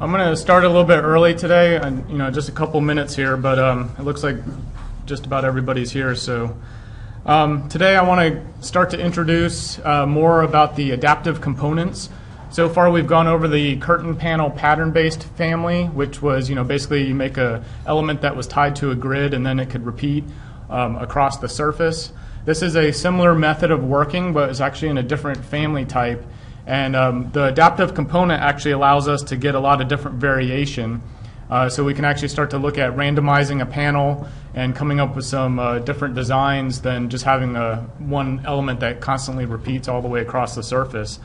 I'm going to start a little bit early today, and you know, just a couple minutes here, but um, it looks like just about everybody's here. So um, today, I want to start to introduce uh, more about the adaptive components. So far, we've gone over the curtain panel pattern-based family, which was you know basically you make a element that was tied to a grid, and then it could repeat um, across the surface. This is a similar method of working, but it's actually in a different family type and um, the adaptive component actually allows us to get a lot of different variation. Uh, so we can actually start to look at randomizing a panel and coming up with some uh, different designs than just having a, one element that constantly repeats all the way across the surface.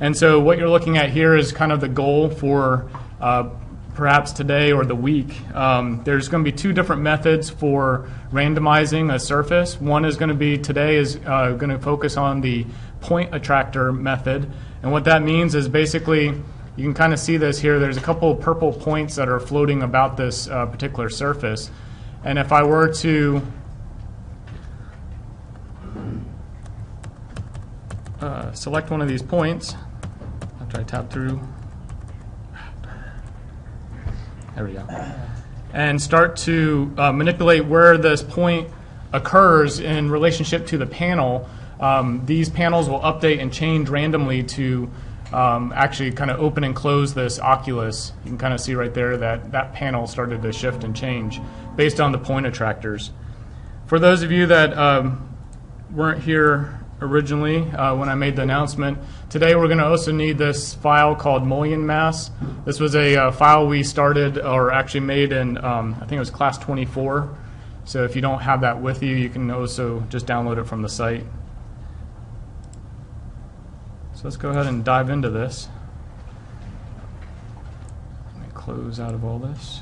And so what you're looking at here is kind of the goal for uh, perhaps today or the week. Um, there's going to be two different methods for randomizing a surface. One is going to be today is uh, going to focus on the point attractor method. And what that means is basically, you can kind of see this here. There's a couple of purple points that are floating about this uh, particular surface. And if I were to uh, select one of these points, after I tap through, there we go, and start to uh, manipulate where this point occurs in relationship to the panel, um, these panels will update and change randomly to um, actually kind of open and close this oculus. You can kind of see right there that that panel started to shift and change based on the point attractors. For those of you that um, weren't here originally uh, when I made the announcement, today we're going to also need this file called mullion mass. This was a uh, file we started or actually made in, um, I think it was class 24. So if you don't have that with you, you can also just download it from the site. So let's go ahead and dive into this. Let me close out of all this.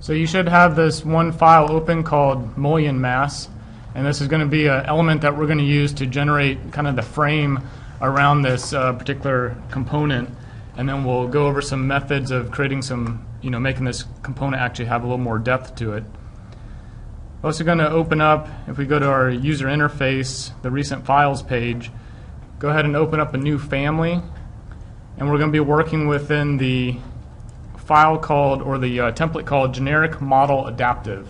So you should have this one file open called mullion mass, and this is going to be an element that we're going to use to generate kind of the frame around this uh, particular component, and then we'll go over some methods of creating some, you know, making this component actually have a little more depth to it. Also going to open up, if we go to our user interface, the recent files page, go ahead and open up a new family. And we're going to be working within the file called, or the uh, template called generic model adaptive.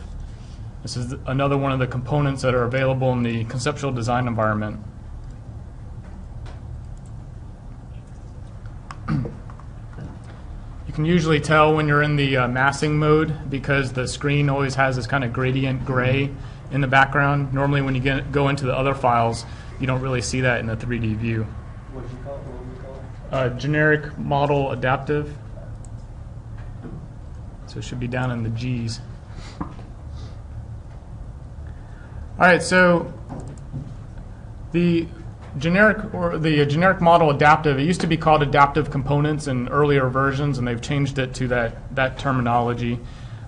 This is another one of the components that are available in the conceptual design environment. Can usually tell when you're in the uh, massing mode because the screen always has this kind of gradient gray in the background. Normally, when you get, go into the other files, you don't really see that in the 3D view. What you call it? What call it? Uh, generic model adaptive. So it should be down in the G's. All right, so the generic or the generic model adaptive. It used to be called adaptive components in earlier versions, and they've changed it to that that terminology.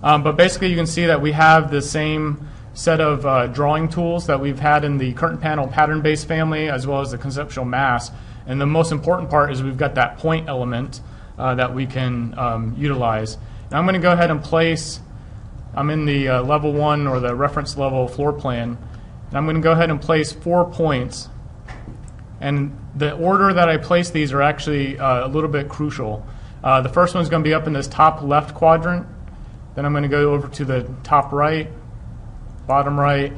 Um, but basically, you can see that we have the same set of uh, drawing tools that we've had in the curtain panel pattern-based family, as well as the conceptual mass. And the most important part is we've got that point element uh, that we can um, utilize. Now I'm going to go ahead and place. I'm in the uh, level one or the reference level floor plan. And I'm going to go ahead and place four points and the order that I place these are actually uh, a little bit crucial. Uh, the first one's going to be up in this top left quadrant. Then I'm going to go over to the top right, bottom right,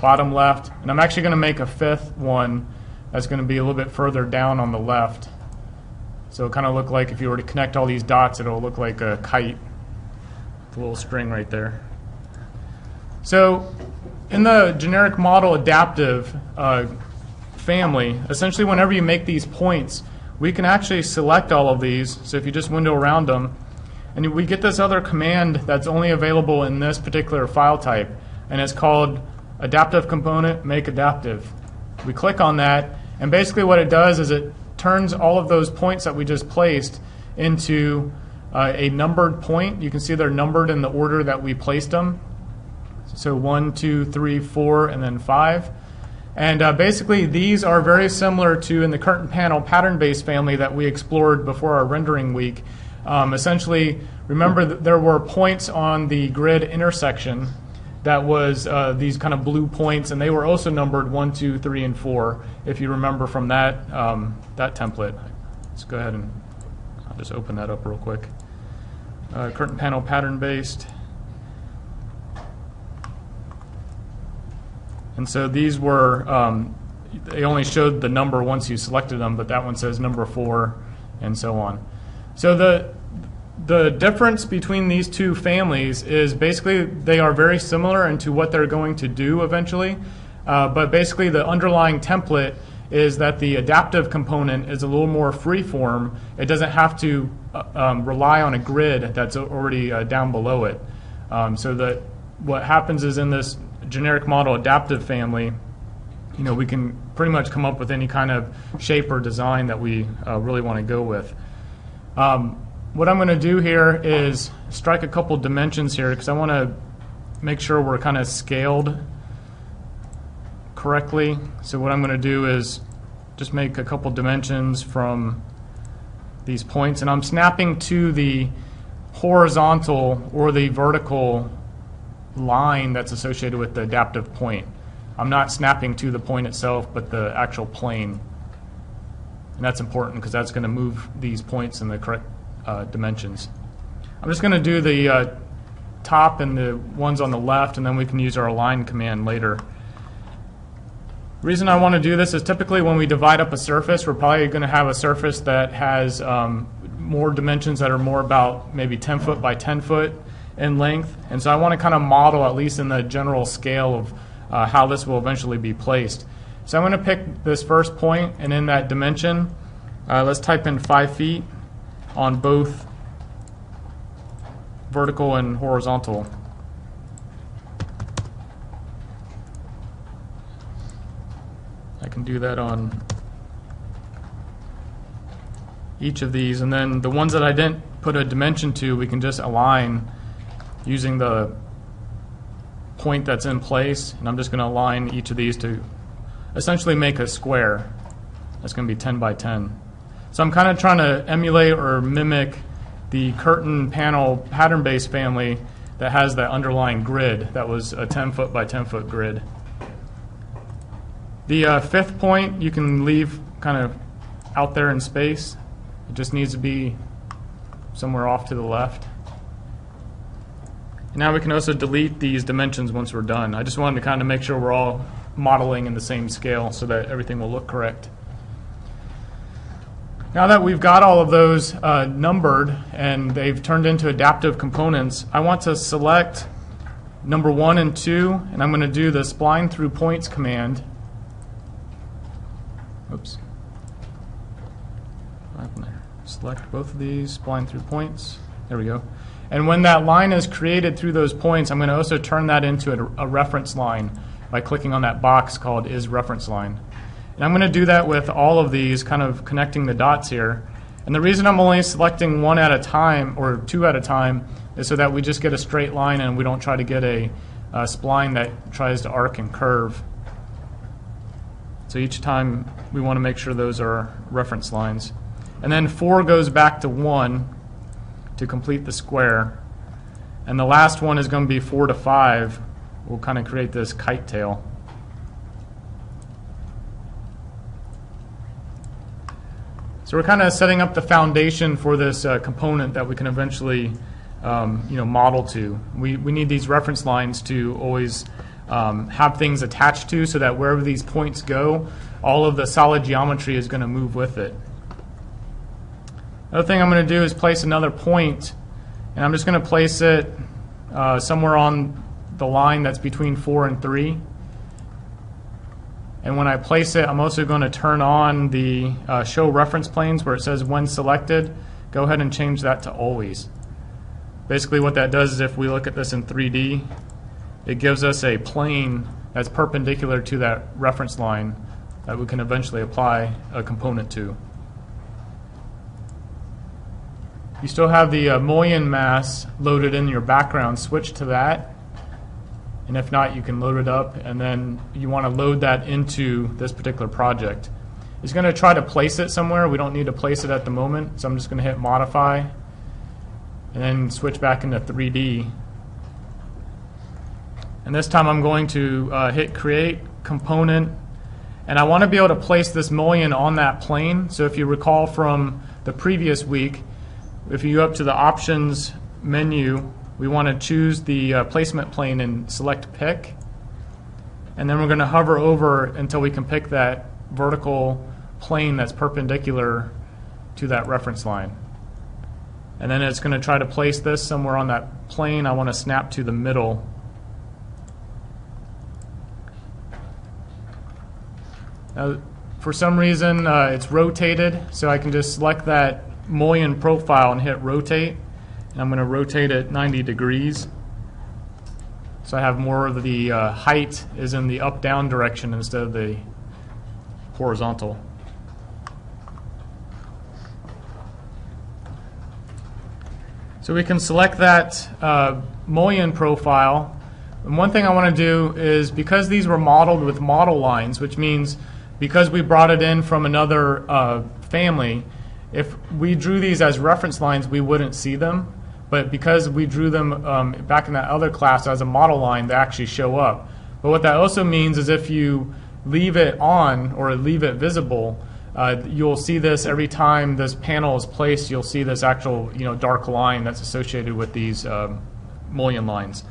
bottom left, and I'm actually going to make a fifth one that's going to be a little bit further down on the left. So it'll kind of look like if you were to connect all these dots, it'll look like a kite, a little string right there. So in the generic model adaptive, uh, family, essentially whenever you make these points, we can actually select all of these. So if you just window around them, and we get this other command that's only available in this particular file type, and it's called adaptive component make adaptive. We click on that, and basically what it does is it turns all of those points that we just placed into uh, a numbered point. You can see they're numbered in the order that we placed them. So one, two, three, four, and then five. And uh, basically, these are very similar to in the curtain panel pattern based family that we explored before our rendering week. Um, essentially, remember that there were points on the grid intersection that was uh, these kind of blue points, and they were also numbered one, two, three, and four. If you remember from that um, that template, let's go ahead and I'll just open that up real quick. Uh, curtain panel pattern And so these were, um, they only showed the number once you selected them, but that one says number four, and so on. So the the difference between these two families is basically they are very similar into what they're going to do eventually, uh, but basically the underlying template is that the adaptive component is a little more freeform. It doesn't have to uh, um, rely on a grid that's already uh, down below it. Um, so that what happens is in this generic model adaptive family, you know, we can pretty much come up with any kind of shape or design that we uh, really want to go with. Um, what I'm going to do here is strike a couple dimensions here because I want to make sure we're kind of scaled correctly. So what I'm going to do is just make a couple dimensions from these points, and I'm snapping to the horizontal or the vertical line that's associated with the adaptive point. I'm not snapping to the point itself, but the actual plane. And that's important because that's going to move these points in the correct uh, dimensions. I'm just going to do the uh, top and the ones on the left, and then we can use our align command later. The reason I want to do this is typically when we divide up a surface, we're probably going to have a surface that has um, more dimensions that are more about maybe 10 foot by 10 foot in length. And so I want to kind of model, at least in the general scale, of uh, how this will eventually be placed. So I'm going to pick this first point, and in that dimension, uh, let's type in 5 feet on both vertical and horizontal. I can do that on each of these, and then the ones that I didn't put a dimension to, we can just align using the point that's in place, and I'm just going to align each of these to essentially make a square. That's going to be 10 by 10. So I'm kind of trying to emulate or mimic the curtain panel pattern based family that has that underlying grid that was a 10 foot by 10 foot grid. The uh, fifth point you can leave kind of out there in space. It just needs to be somewhere off to the left. Now we can also delete these dimensions once we're done. I just wanted to kind of make sure we're all modeling in the same scale so that everything will look correct. Now that we've got all of those uh, numbered and they've turned into adaptive components, I want to select number one and two, and I'm going to do the spline through points command. Oops. Select both of these, spline through points. There we go. And when that line is created through those points, I'm going to also turn that into a, a reference line by clicking on that box called is reference line. And I'm going to do that with all of these, kind of connecting the dots here. And the reason I'm only selecting one at a time or two at a time is so that we just get a straight line and we don't try to get a, a spline that tries to arc and curve. So each time we want to make sure those are reference lines. And then 4 goes back to 1 to complete the square. And the last one is going to be 4 to 5. We'll kind of create this kite tail. So we're kind of setting up the foundation for this uh, component that we can eventually, um, you know, model to. We, we need these reference lines to always um, have things attached to so that wherever these points go, all of the solid geometry is going to move with it. Another thing I'm going to do is place another point, and I'm just going to place it uh, somewhere on the line that's between 4 and 3. And when I place it, I'm also going to turn on the uh, show reference planes where it says when selected. Go ahead and change that to always. Basically what that does is if we look at this in 3D, it gives us a plane that's perpendicular to that reference line that we can eventually apply a component to. You still have the uh, mullion mass loaded in your background. Switch to that and if not, you can load it up, and then you want to load that into this particular project. It's going to try to place it somewhere. We don't need to place it at the moment, so I'm just going to hit Modify, and then switch back into 3D. And this time I'm going to uh, hit create component. And I want to be able to place this mullion on that plane. So if you recall from the previous week, if you go up to the options menu, we want to choose the uh, placement plane and select pick. And then we're going to hover over until we can pick that vertical plane that's perpendicular to that reference line. And then it's going to try to place this somewhere on that plane. I want to snap to the middle. Now, for some reason, uh, it's rotated, so I can just select that mullion profile and hit rotate. And I'm going to rotate it 90 degrees. So I have more of the uh, height is in the up-down direction instead of the horizontal. So we can select that uh, mullion profile. And one thing I want to do is because these were modeled with model lines, which means because we brought it in from another uh, family, if we drew these as reference lines, we wouldn't see them. But because we drew them um, back in that other class as a model line, they actually show up. But what that also means is if you leave it on or leave it visible, uh, you'll see this every time this panel is placed. You'll see this actual, you know, dark line that's associated with these um, mullion lines.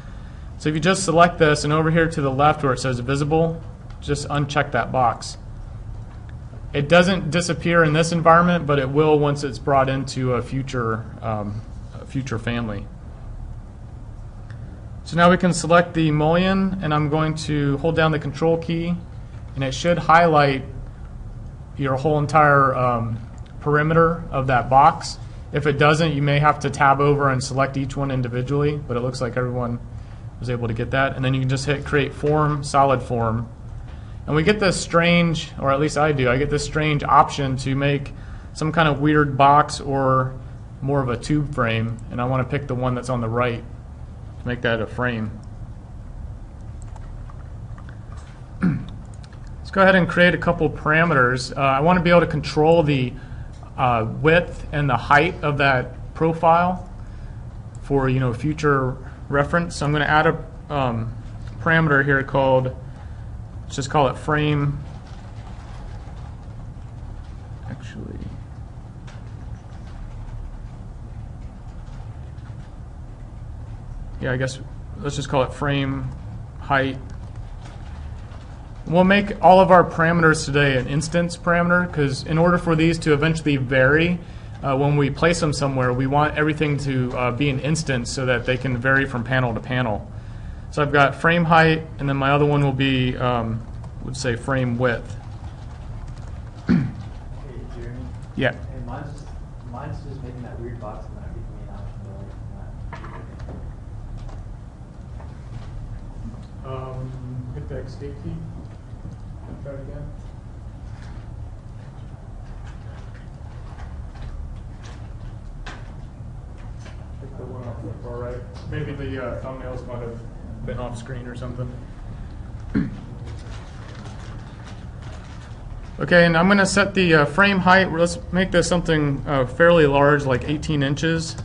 So if you just select this and over here to the left where it says visible, just uncheck that box. It doesn't disappear in this environment, but it will once it's brought into a future um, a future family. So now we can select the mullion, and I'm going to hold down the control key, and it should highlight your whole entire um, perimeter of that box. If it doesn't, you may have to tab over and select each one individually, but it looks like everyone was able to get that. And then you can just hit create form, solid form. And we get this strange, or at least I do, I get this strange option to make some kind of weird box or more of a tube frame. And I want to pick the one that's on the right to make that a frame. Let's go ahead and create a couple parameters. Uh, I want to be able to control the uh, width and the height of that profile for you know future reference. So I'm going to add a um, parameter here called, let's just call it frame. Actually, yeah, I guess let's just call it frame height. We'll make all of our parameters today an instance parameter because in order for these to eventually vary, uh, when we place them somewhere, we want everything to uh, be an instance so that they can vary from panel to panel. So I've got frame height, and then my other one will be, um, would say frame width. Hey, Jamey. Yeah. Hey, mine's just, mine's just making that weird box and not giving me an option to like, not. Um, hit the escape key. Try it again. Pick the one off the far right. Maybe the uh, thumbnails might have been off screen or something. Okay, and I'm going to set the uh, frame height. Let's make this something uh, fairly large, like 18 inches.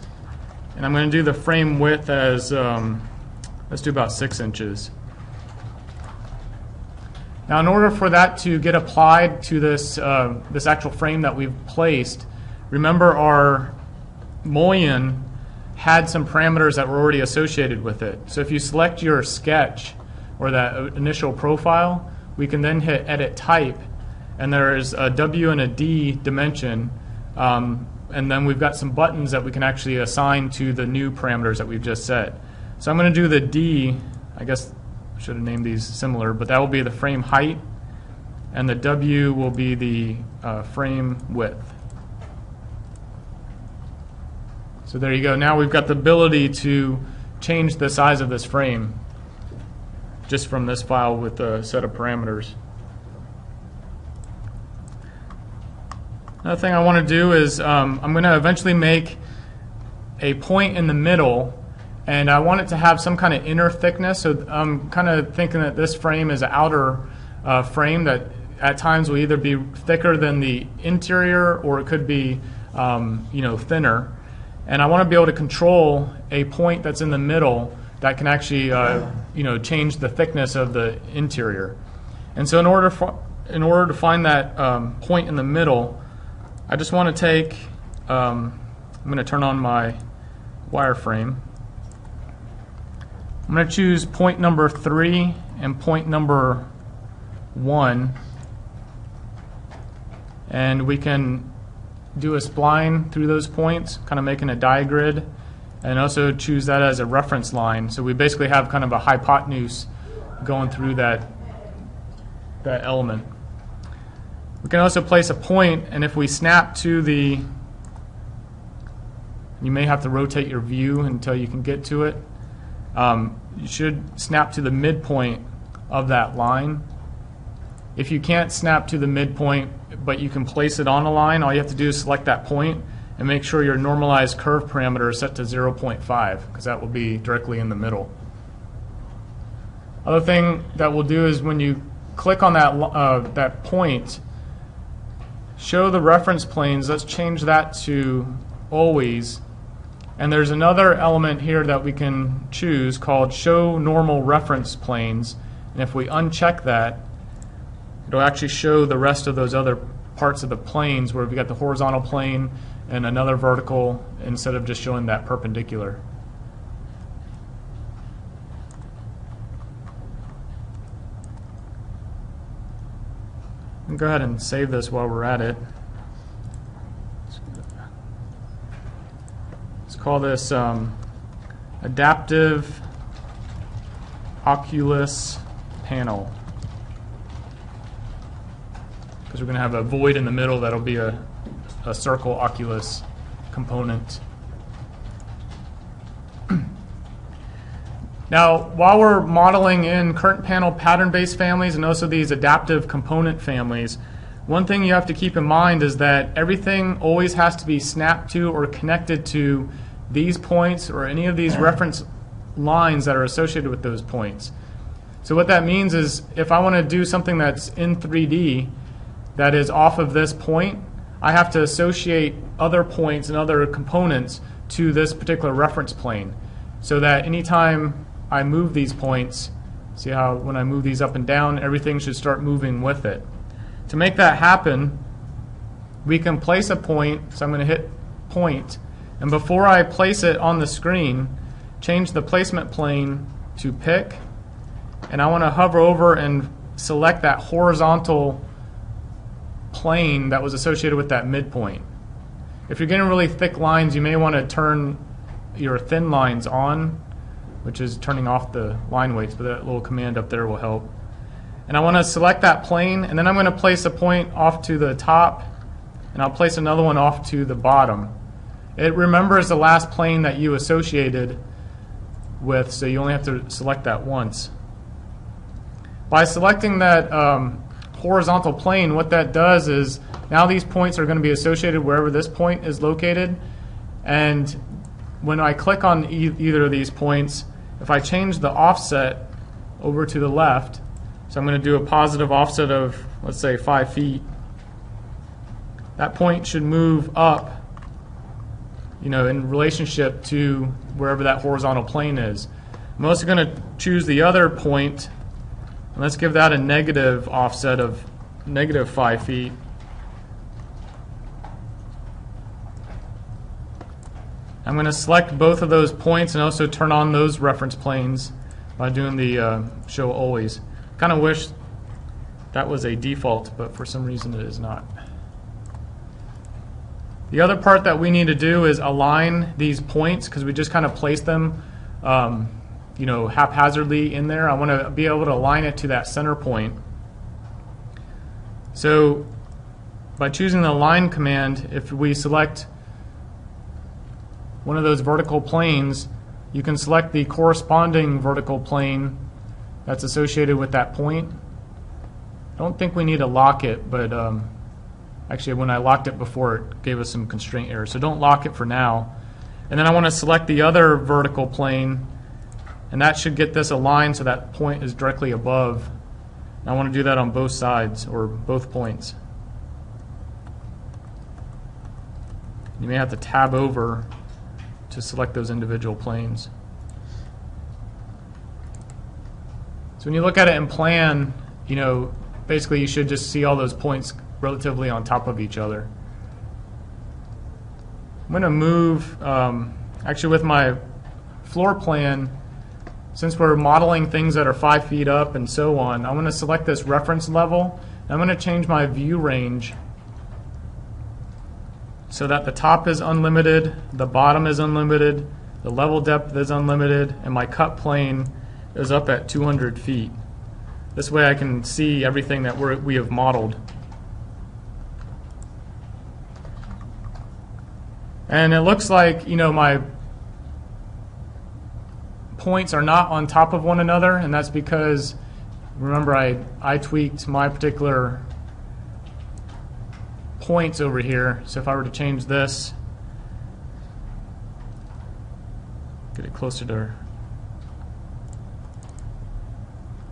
And I'm going to do the frame width as, um, let's do about 6 inches. Now, in order for that to get applied to this, uh, this actual frame that we've placed, remember our mullion had some parameters that were already associated with it. So if you select your sketch or that initial profile, we can then hit edit type, and there is a W and a D dimension, um, and then we've got some buttons that we can actually assign to the new parameters that we've just set. So I'm going to do the D, I guess I should have named these similar, but that will be the frame height, and the W will be the uh, frame width. So there you go. Now we've got the ability to change the size of this frame just from this file with a set of parameters. Another thing I want to do is um, I'm going to eventually make a point in the middle and I want it to have some kind of inner thickness. So I'm kind of thinking that this frame is an outer uh, frame that at times will either be thicker than the interior or it could be um, you know thinner. And I want to be able to control a point that's in the middle that can actually uh, you know, change the thickness of the interior. And so in order in order to find that um, point in the middle, I just want to take, um, I'm going to turn on my wireframe. I'm going to choose point number three and point number one. And we can do a spline through those points, kind of making a diagrid, and also choose that as a reference line. So we basically have kind of a hypotenuse going through that, that element. We can also place a point, and if we snap to the, you may have to rotate your view until you can get to it. Um, you should snap to the midpoint of that line. If you can't snap to the midpoint, but you can place it on a line, all you have to do is select that point and make sure your normalized curve parameter is set to 0.5, because that will be directly in the middle. Other thing that we'll do is when you click on that, uh, that point, show the reference planes. Let's change that to always. And there's another element here that we can choose called show normal reference planes. And if we uncheck that, it'll actually show the rest of those other parts of the planes where we've got the horizontal plane and another vertical instead of just showing that perpendicular. Go ahead and save this while we're at it. Let's call this um, adaptive oculus panel. Because we're going to have a void in the middle that'll be a, a circle oculus component. Now, while we're modeling in curtain panel pattern-based families and also these adaptive component families, one thing you have to keep in mind is that everything always has to be snapped to or connected to these points or any of these reference lines that are associated with those points. So what that means is if I want to do something that's in 3D that is off of this point, I have to associate other points and other components to this particular reference plane so that anytime I move these points, see how when I move these up and down, everything should start moving with it. To make that happen, we can place a point, so I'm going to hit point, and before I place it on the screen, change the placement plane to pick, and I want to hover over and select that horizontal plane that was associated with that midpoint. If you're getting really thick lines, you may want to turn your thin lines on which is turning off the line weights, but that little command up there will help. And I want to select that plane, and then I'm going to place a point off to the top, and I'll place another one off to the bottom. It remembers the last plane that you associated with, so you only have to select that once. By selecting that um, horizontal plane, what that does is now these points are going to be associated wherever this point is located, and when I click on e either of these points, if I change the offset over to the left, so I'm going to do a positive offset of, let's say, 5 feet, that point should move up, you know, in relationship to wherever that horizontal plane is. I'm also going to choose the other point, let's give that a negative offset of negative 5 feet. I'm going to select both of those points and also turn on those reference planes by doing the uh, show always. Kind of wish that was a default, but for some reason it is not. The other part that we need to do is align these points because we just kind of place them, um, you know, haphazardly in there. I want to be able to align it to that center point. So by choosing the align command, if we select one of those vertical planes, you can select the corresponding vertical plane that's associated with that point. I don't think we need to lock it, but um, actually when I locked it before, it gave us some constraint errors. So don't lock it for now. And then I want to select the other vertical plane, and that should get this aligned so that point is directly above. I want to do that on both sides, or both points. You may have to tab over to select those individual planes. So when you look at it in plan, you know, basically you should just see all those points relatively on top of each other. I'm going to move, um, actually with my floor plan, since we're modeling things that are five feet up and so on, I'm going to select this reference level. I'm going to change my view range so that the top is unlimited, the bottom is unlimited, the level depth is unlimited, and my cut plane is up at 200 feet. This way I can see everything that we have modeled. And it looks like, you know, my points are not on top of one another, and that's because, remember, I, I tweaked my particular points over here. So if I were to change this, get it closer to,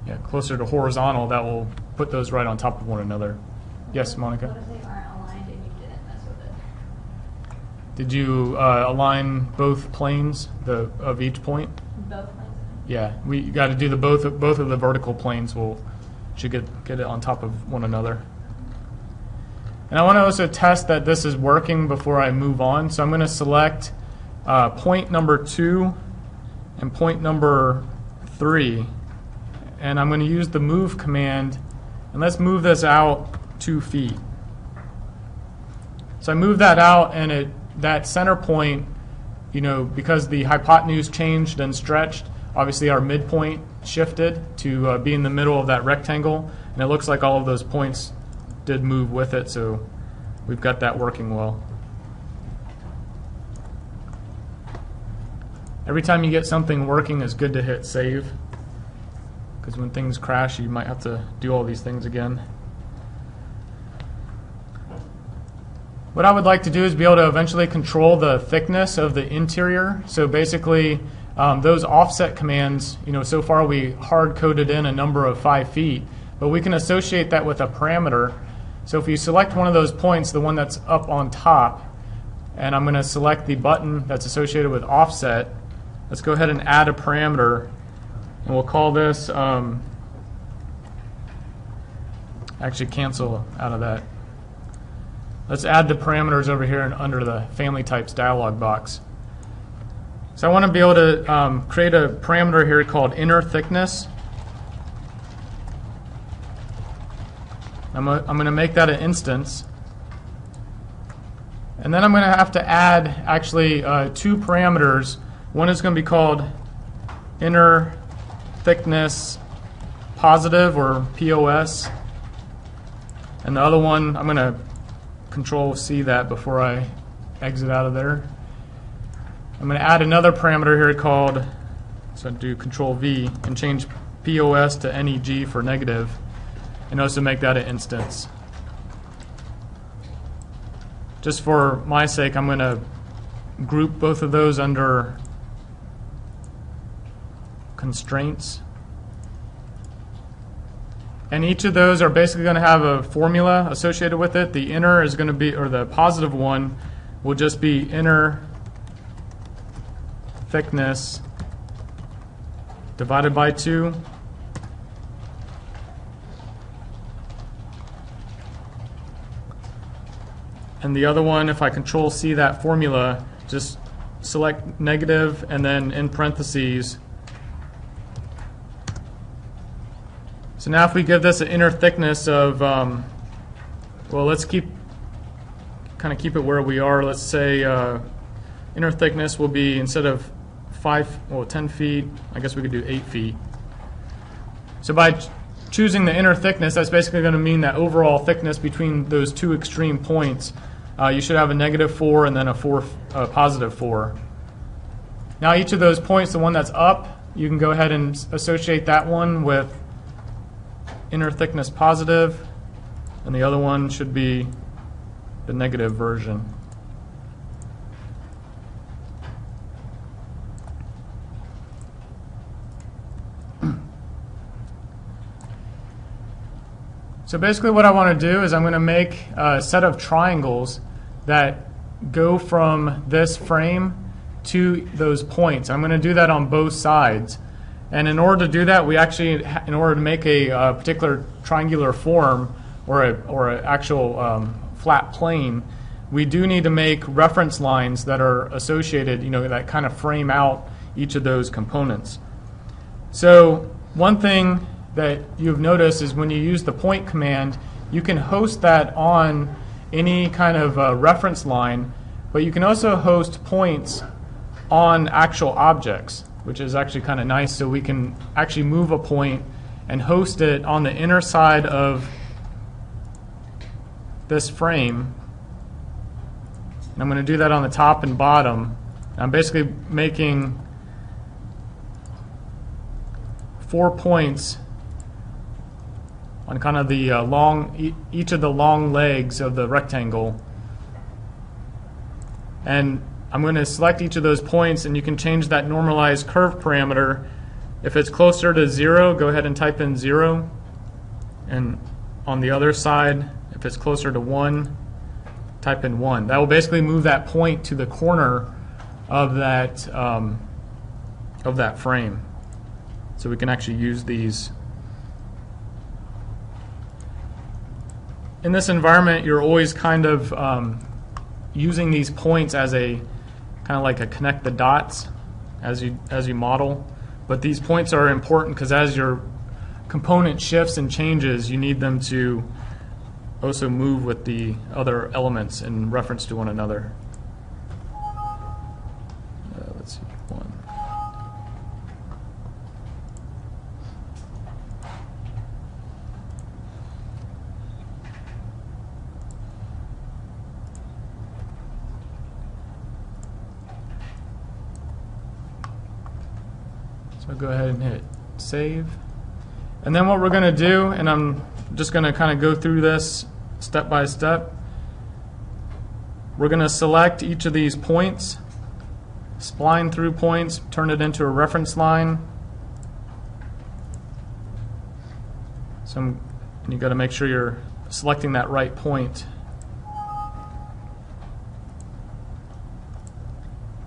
yeah, closer to horizontal, that will put those right on top of one another. Yes, Monica? What if they aren't aligned and you didn't mess with it? Did you uh, align both planes the, of each point? Both planes? Yeah, we got to do the both of, both of the vertical planes will should get get it on top of one another. And I want to also test that this is working before I move on. So I'm going to select uh, point number two and point number three, and I'm going to use the move command. And let's move this out two feet. So I move that out, and it that center point, you know, because the hypotenuse changed and stretched, obviously our midpoint shifted to uh, be in the middle of that rectangle, and it looks like all of those points did move with it, so we've got that working well. Every time you get something working, it's good to hit save, because when things crash, you might have to do all these things again. What I would like to do is be able to eventually control the thickness of the interior. So basically, um, those offset commands, you know, so far we hard coded in a number of five feet, but we can associate that with a parameter. So if you select one of those points, the one that's up on top, and I'm going to select the button that's associated with offset, let's go ahead and add a parameter, and we'll call this, um, actually cancel out of that. Let's add the parameters over here and under the family types dialog box. So I want to be able to um, create a parameter here called inner thickness. I'm, a, I'm going to make that an instance. And then I'm going to have to add actually uh, two parameters. One is going to be called inner thickness positive or POS. And the other one, I'm going to control C that before I exit out of there. I'm going to add another parameter here called, so do control V and change POS to NEG for negative, and also make that an instance. Just for my sake, I'm going to group both of those under constraints. And each of those are basically going to have a formula associated with it. The inner is going to be, or the positive one will just be inner thickness divided by 2. And the other one, if I control C that formula, just select negative and then in parentheses. So now if we give this an inner thickness of, um, well, let's keep, kind of keep it where we are. Let's say uh, inner thickness will be, instead of 5, well, 10 feet, I guess we could do 8 feet. So by ch- choosing the inner thickness, that's basically going to mean that overall thickness between those two extreme points, uh, you should have a negative 4 and then a 4, uh, positive 4. Now each of those points, the one that's up, you can go ahead and associate that one with inner thickness positive, and the other one should be the negative version. So basically what I want to do is I'm going to make a set of triangles that go from this frame to those points. I'm going to do that on both sides. And in order to do that, we actually, in order to make a uh, particular triangular form or a, or an actual um, flat plane, we do need to make reference lines that are associated, you know, that kind of frame out each of those components. So one thing that you've noticed is when you use the point command, you can host that on any kind of uh, reference line, but you can also host points on actual objects, which is actually kind of nice. So we can actually move a point and host it on the inner side of this frame. And I'm going to do that on the top and bottom. I'm basically making four points on kind of the uh, long, e- each of the long legs of the rectangle. And I'm going to select each of those points, and you can change that normalized curve parameter. If it's closer to zero, go ahead and type in zero. And on the other side, if it's closer to one, type in one. That will basically move that point to the corner of that um, of that frame, so we can actually use these. In this environment, you're always kind of um, using these points as a kind of like a connect the dots as you as you model. But these points are important because as your component shifts and changes, you need them to also move with the other elements in reference to one another. Go ahead and hit save. And then what we're going to do, and I'm just going to kind of go through this step by step. We're going to select each of these points, spline through points, turn it into a reference line. So I'm, and you got to make sure you're selecting that right point.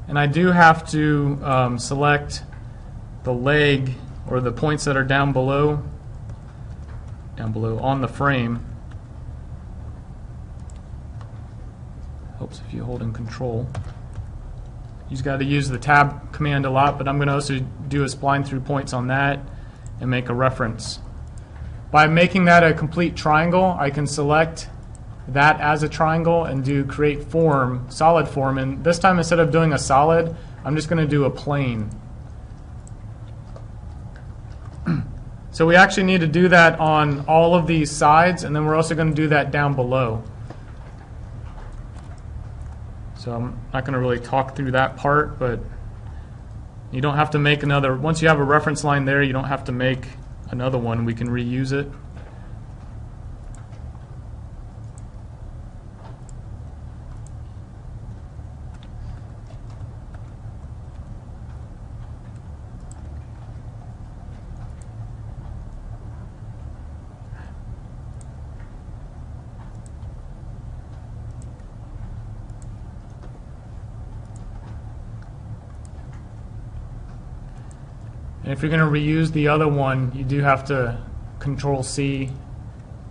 And I do have to um, select the leg or the points that are down below down below on the frame. Helps if you hold in control. You've got to use the tab command a lot, but I'm going to also do a spline through points on that and make a reference. By making that a complete triangle, I can select that as a triangle and do create form, solid form, and this time instead of doing a solid, I'm just going to do a plane. So we actually need to do that on all of these sides, and then we're also going to do that down below. So I'm not going to really talk through that part, but you don't have to make another, once you have a reference line there, you don't have to make another one. We can reuse it. And if you're going to reuse the other one, you do have to Control C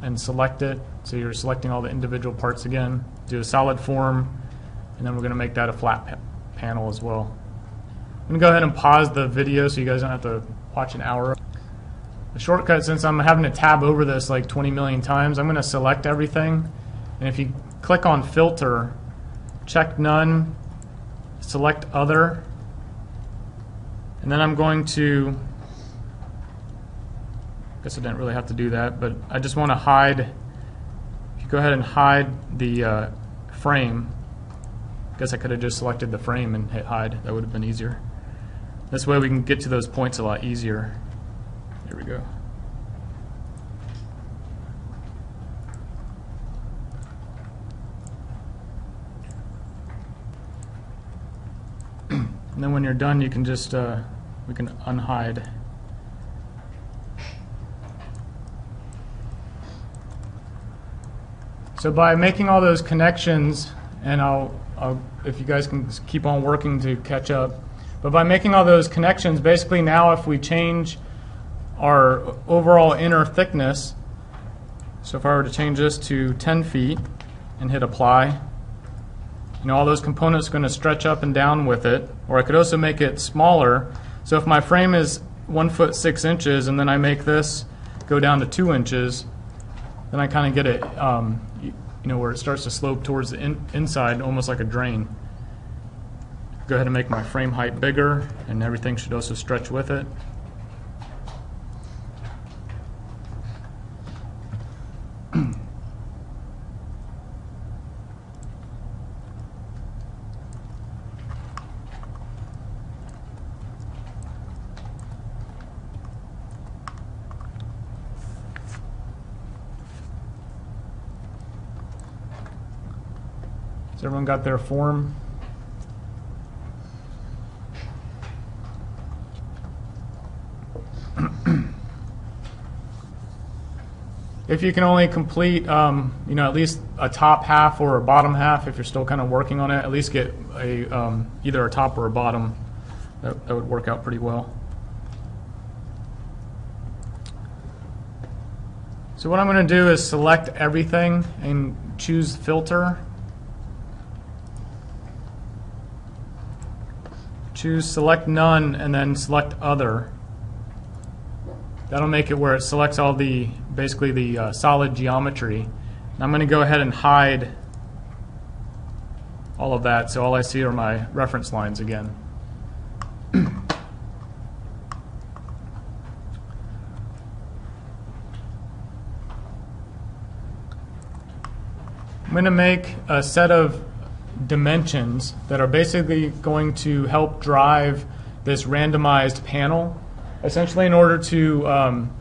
and select it. So you're selecting all the individual parts again. Do a solid form, and then we're going to make that a flat pa- panel as well. I'm going to go ahead and pause the video so you guys don't have to watch an hour. The shortcut, since I'm having to tab over this like 20 million times, I'm going to select everything. And if you click on Filter, check None, select Other, and then I'm going to, I guess I didn't really have to do that, but I just want to hide, if you go ahead and hide the uh, frame, guess I could have just selected the frame and hit hide. That would have been easier. This way we can get to those points a lot easier. There we go. And then when you're done, you can just, uh, we can unhide. So by making all those connections, and I'll, I'll, if you guys can keep on working to catch up, But by making all those connections, basically now if we change our overall inner thickness, so if I were to change this to 10 feet and hit apply, you know, all those components are going to stretch up and down with it. Or I could also make it smaller. So if my frame is one foot six inches and then I make this go down to two inches, then I kind of get it, um, you, know, where it starts to slope towards the in, inside, almost like a drain. Go ahead and make my frame height bigger, and everything should also stretch with it. Everyone got their form? If you can only complete, um, you know, at least a top half or a bottom half, if you're still kind of working on it, at least get a um, either a top or a bottom. That, that would work out pretty well. So what I'm going to do is select everything and choose filter. Choose select none and then select other. That'll make it where it selects all the, basically the uh, solid geometry. And I'm going to go ahead and hide all of that, so all I see are my reference lines again. I'm going to make a set of dimensions that are basically going to help drive this randomized panel essentially in order to um,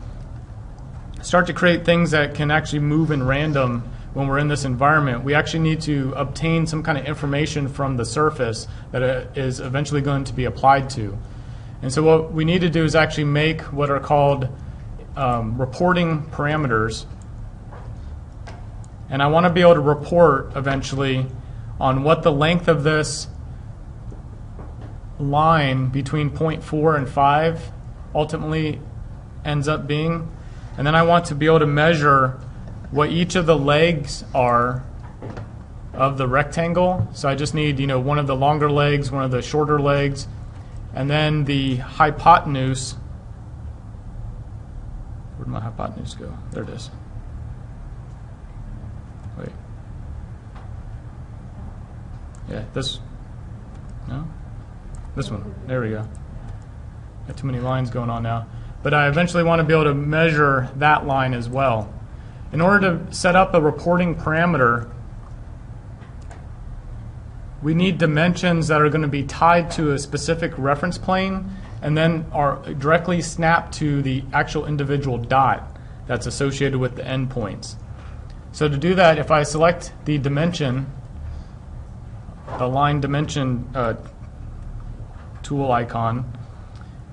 start to create things that can actually move in random when we're in this environment, we actually need to obtain some kind of information from the surface that it is eventually going to be applied to. And so what we need to do is actually make what are called um, reporting parameters. And I want to be able to report eventually on what the length of this line between point 0.4 and 5 ultimately ends up being. And then I want to be able to measure what each of the legs are of the rectangle. So I just need, you know, one of the longer legs, one of the shorter legs, and then the hypotenuse. Where'd my hypotenuse go? There it is. Yeah, this. No? This one. There we go. Got too many lines going on now. But I eventually want to be able to measure that line as well. In order to set up a reporting parameter, we need dimensions that are going to be tied to a specific reference plane and then are directly snapped to the actual individual dot that's associated with the endpoints. So to do that, if I select the dimension, the line dimension uh, tool icon,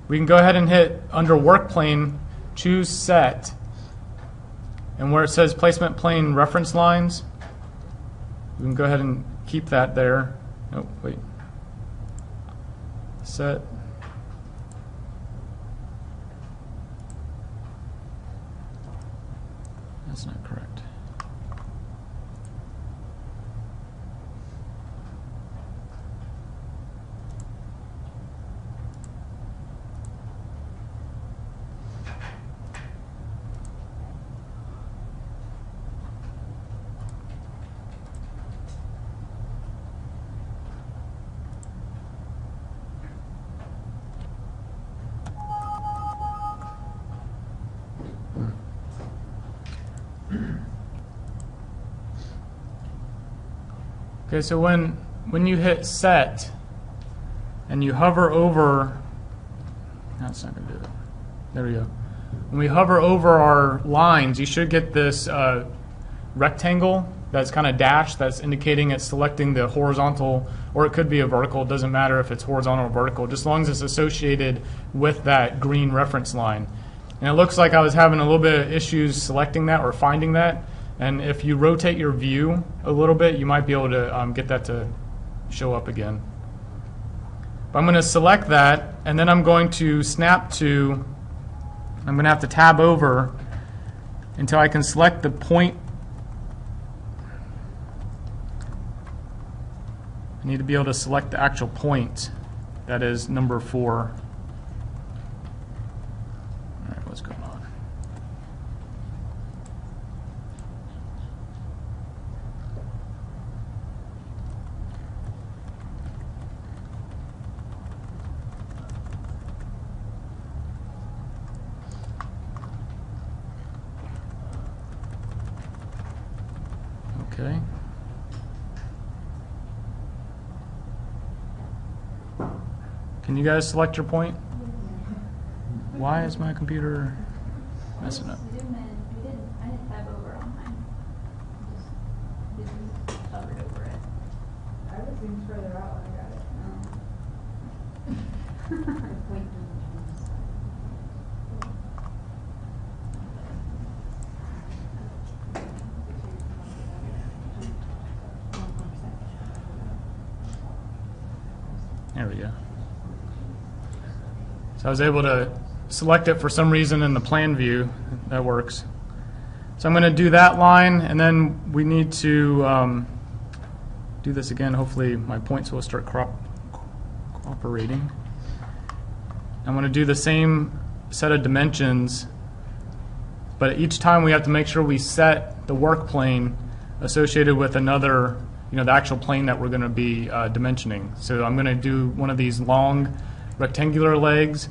we can go ahead and hit under work plane, choose set, and where it says placement plane reference lines, we can go ahead and keep that there. Oh, wait. Set. Okay, so when when you hit set and you hover over, that's not going to do it. There we go. When we hover over our lines, you should get this uh, rectangle that's kind of dashed that's indicating it's selecting the horizontal, or it could be a vertical. It doesn't matter if it's horizontal or vertical, just as long as it's associated with that green reference line. And it looks like I was having a little bit of issues selecting that or finding that. And if you rotate your view a little bit, you might be able to um, get that to show up again. But I'm going to select that, and then I'm going to snap to, I'm going to have to tab over until I can select the point. I need to be able to select the actual point, that is number four. All right, what's going on? Okay. Can you guys select your point? Why is my computer messing up? There we go. So I was able to select it for some reason in the plan view. That works. So I'm going to do that line, and then we need to um, do this again. Hopefully, my points will start crop- cooperating. I'm going to do the same set of dimensions, but each time we have to make sure we set the work plane associated with another, you know, the actual plane that we're going to be uh, dimensioning. So I'm going to do one of these long rectangular legs.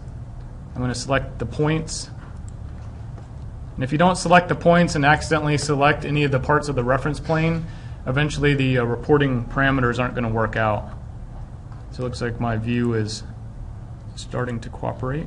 I'm going to select the points. And if you don't select the points and accidentally select any of the parts of the reference plane, eventually the uh, reporting parameters aren't going to work out. So it looks like my view is starting to cooperate.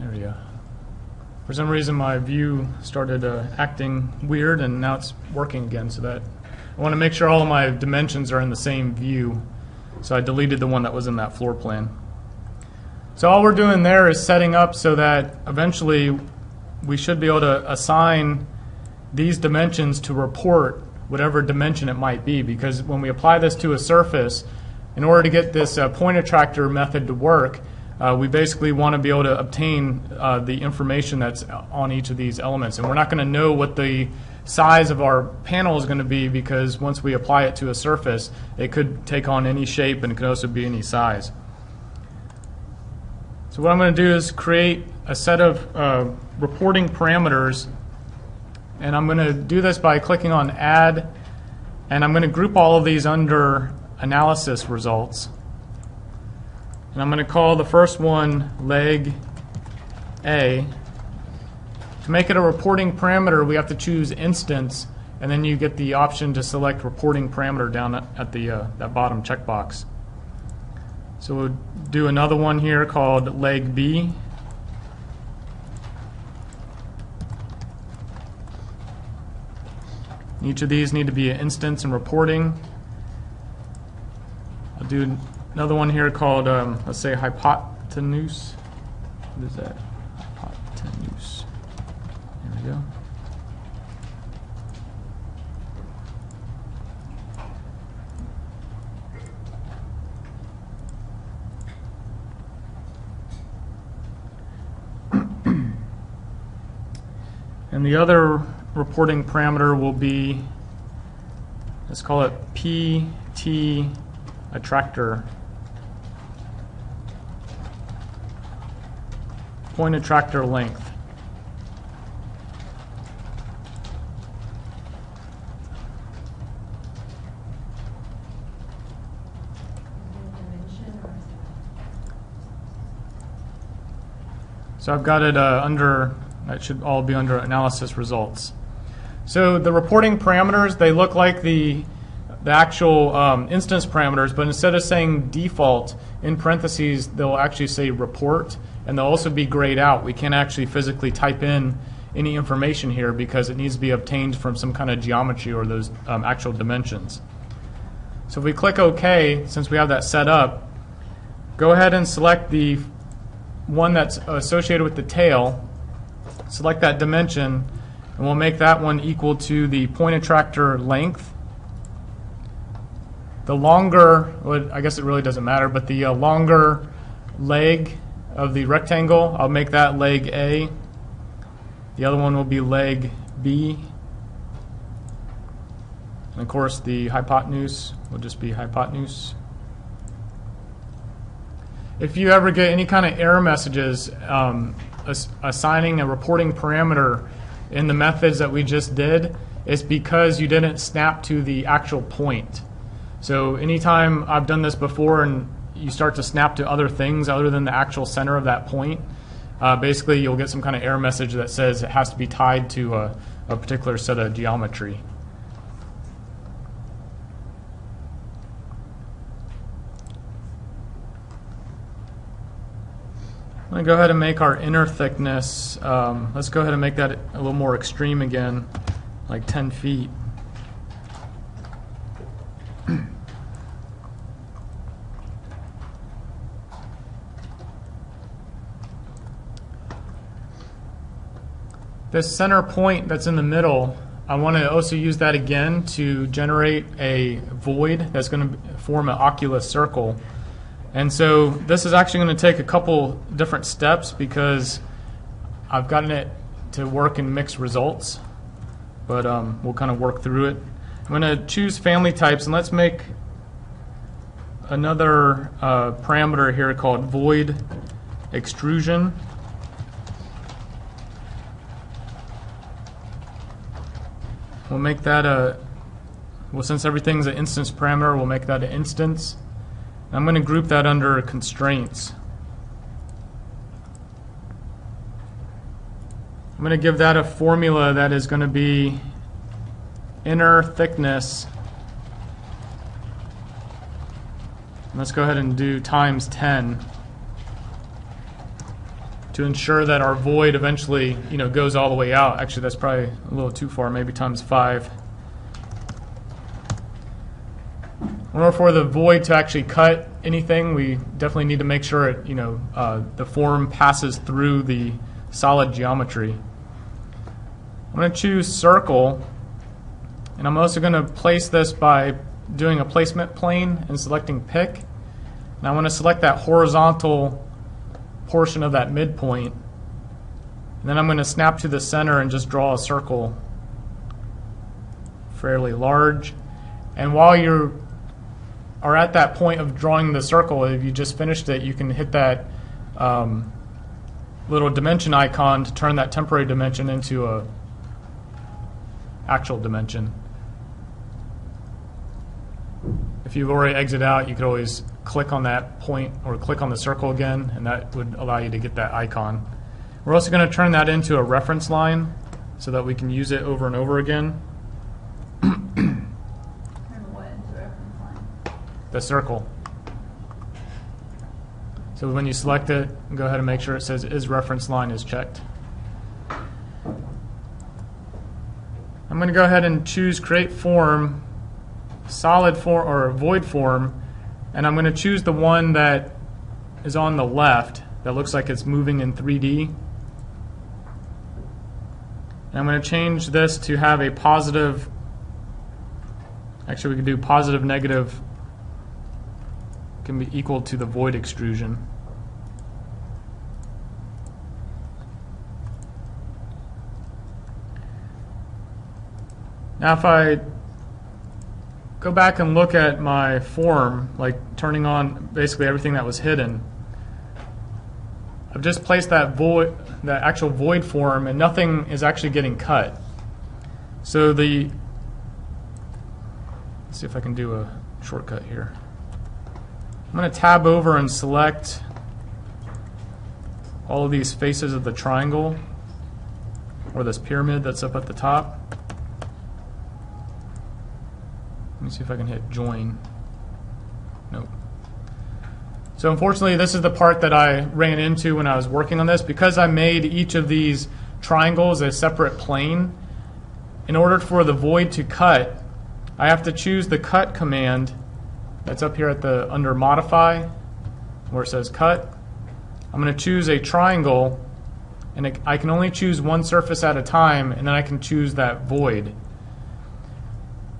There we go. For some reason, my view started uh, acting weird, and now it's working again. So that I want to make sure all of my dimensions are in the same view. So I deleted the one that was in that floor plan. So all we're doing there is setting up so that eventually we should be able to assign these dimensions to report whatever dimension it might be. Because when we apply this to a surface, in order to get this uh, point attractor method to work, uh, we basically want to be able to obtain uh, the information that's on each of these elements. And we're not going to know what the size of our panel is going to be because once we apply it to a surface, it could take on any shape and it could also be any size. So what I'm going to do is create a set of uh, reporting parameters, and I'm going to do this by clicking on Add, and I'm going to group all of these under Analysis Results. And I'm going to call the first one leg A. To make it a reporting parameter, we have to choose instance, and then you get the option to select reporting parameter down at the uh, that bottom checkbox. So we'll do another one here called leg B. Each of these need to be an instance and reporting. I'll do another one here called, um, let's say, hypotenuse. What is that? Hypotenuse. There we go. And the other reporting parameter will be, let's call it PT attractor. Point attractor length. So I've got it uh, under, that should all be under analysis results. So the reporting parameters, they look like the, the actual um, instance parameters, but instead of saying default, in parentheses, they'll actually say report, and they'll also be grayed out. We can't actually physically type in any information here because it needs to be obtained from some kind of geometry or those um, actual dimensions. So if we click OK, since we have that set up, go ahead and select the one that's associated with the tail, select that dimension, and we'll make that one equal to the point attractor length. The longer, well, I guess it really doesn't matter, but the uh, longer leg of the rectangle, I'll make that leg A. The other one will be leg B. And of course, the hypotenuse will just be hypotenuse. If you ever get any kind of error messages um, ass- assigning a reporting parameter in the methods that we just did, it's because you didn't snap to the actual point. So anytime I've done this before and you start to snap to other things other than the actual center of that point, uh, basically you'll get some kind of error message that says it has to be tied to a, a particular set of geometry. I'm going to go ahead and make our inner thickness, um, let's go ahead and make that a little more extreme again, like 10 feet. This center point that's in the middle, I want to also use that again to generate a void that's going to form an oculus circle. And so this is actually going to take a couple different steps because I've gotten it to work in mixed results, but um, we'll kind of work through it. I'm going to choose family types, and let's make another uh, parameter here called void extrusion. We'll make that a, well, since everything's an instance parameter, we'll make that an instance. I'm going to group that under constraints. I'm going to give that a formula that is going to be inner thickness. Let's go ahead and do times 10 to ensure that our void eventually, you know, goes all the way out. Actually, that's probably a little too far, maybe times 5. In order for the void to actually cut anything, we definitely need to make sure it, you know, uh, the form passes through the solid geometry. I'm going to choose circle, and I'm also going to place this by doing a placement plane and selecting pick. And I want to select that horizontal portion of that midpoint. And then I'm going to snap to the center and just draw a circle fairly large. And while you're are at that point of drawing the circle, if you just finished it, you can hit that um, little dimension icon to turn that temporary dimension into a actual dimension. If you've already exited out, you could always click on that point or click on the circle again, and that would allow you to get that icon. We're also going to turn that into a reference line so that we can use it over and over again. Turn what into reference line? the circle. So when you select it, go ahead and make sure it says is reference line is checked. I'm going to go ahead and choose create form, solid form or void form, and I'm going to choose the one that is on the left that looks like it's moving in 3D. And I'm going to change this to have a positive, actually we can do positive, negative can be equal to the void extrusion. Now if I go back and look at my form, like turning on basically everything that was hidden, I've just placed that void, that actual void form, and nothing is actually getting cut. So the, let's see if I can do a shortcut here. I'm going to tab over and select all of these faces of the triangle, or this pyramid that's up at the top. Let me see if I can hit join. Nope. So unfortunately, this is the part that I ran into when I was working on this. Because I made each of these triangles a separate plane, in order for the void to cut, I have to choose the cut command that's up here at the under modify, where it says cut. I'm going to choose a triangle, and it, I can only choose one surface at a time, and then I can choose that void.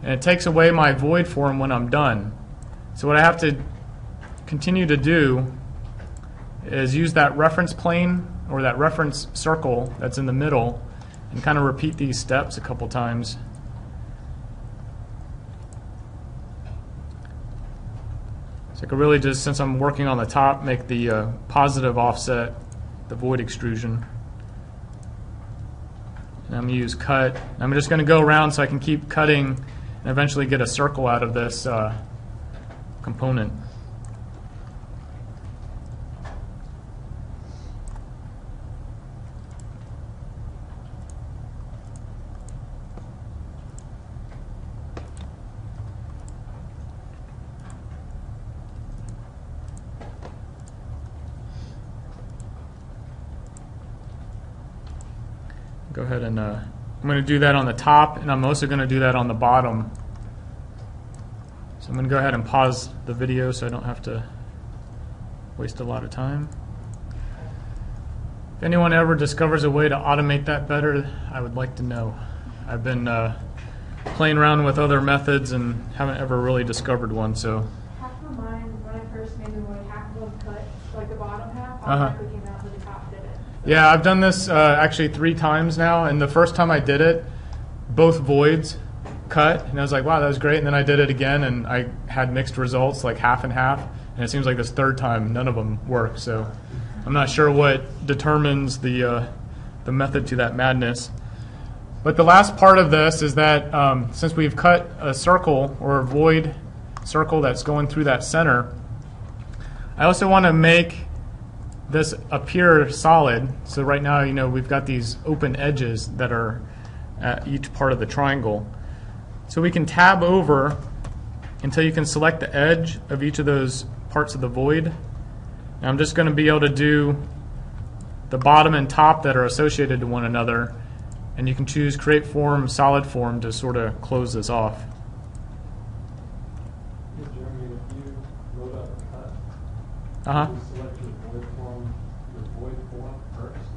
And it takes away my void form when I'm done. So what I have to continue to do is use that reference plane or that reference circle that's in the middle and kind of repeat these steps a couple times. So I could really just, since I'm working on the top, make the uh, positive offset, the void extrusion. And I'm going to use cut. I'm just going to go around so I can keep cutting and eventually get a circle out of this uh, component. Go ahead and uh, I'm going to do that on the top, and I'm also going to do that on the bottom. So I'm going to go ahead and pause the video so I don't have to waste a lot of time. If anyone ever discovers a way to automate that better, I would like to know. I've been uh, playing around with other methods and haven't ever really discovered one. So Half of mine, when I first made the half was cut, like the bottom half, Uh-huh. automatically came out, but the top didn't. Yeah, I've done this uh, actually three times now, and the first time I did it, both voids cut, and I was like, "Wow, that was great." And then I did it again, and I had mixed results, like half and half. And it seems like this third time, none of them work. So I'm not sure what determines the uh, the method to that madness. But the last part of this is that um, since we've cut a circle or a void circle that's going through that center, I also want to make this appear solid. So right now, you know, we've got these open edges that are at each part of the triangle. So we can tab over until you can select the edge of each of those parts of the void. And I'm just going to be able to do the bottom and top that are associated to one another. And you can choose create form, solid form to sort of close this off. Hey, Jamey, if you load up the cut, Uh-huh. you select your void form, your void form first.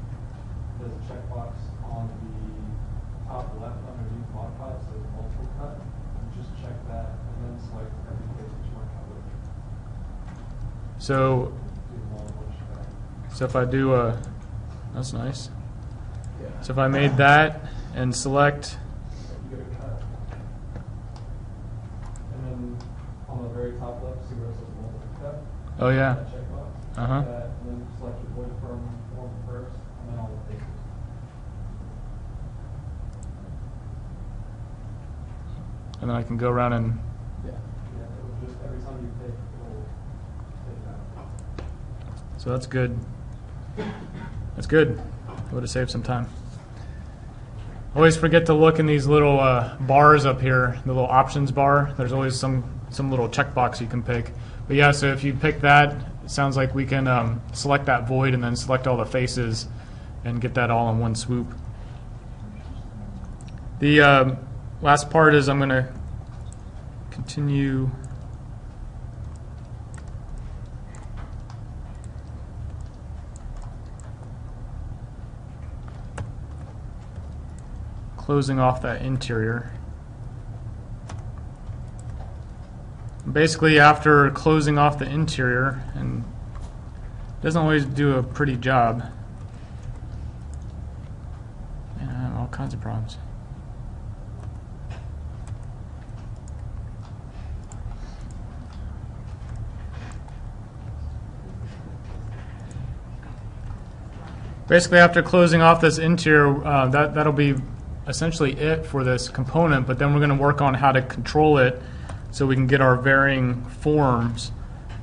There's a checkbox on the top left underneath modify, it says multiple cut. You just check that and then select every case that you want to cover. So, so if I do a, that's nice. So if I made that and select? Oh, yeah. The cases. and then I can go around and Yeah. Yeah, it will just, every time you pick, it will take it out. So that's good. That's good. I would have saved some time. Always forget to look in these little uh, bars up here, the little options bar. There's always some some little checkbox you can pick. But yeah, so if you pick that, it sounds like we can um, select that void and then select all the faces and get that all in one swoop. The um, last part is I'm going to continue. Closing off that interior. Basically, after closing off the interior, and doesn't always do a pretty job. Have all kinds of problems. Basically, after closing off this interior, uh, that, that'll be essentially it for this component, but then we're going to work on how to control it so we can get our varying forms